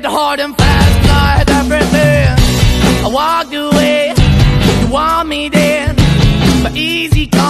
the hard and fast, I had everything. I walked away, you want me then, but easy come.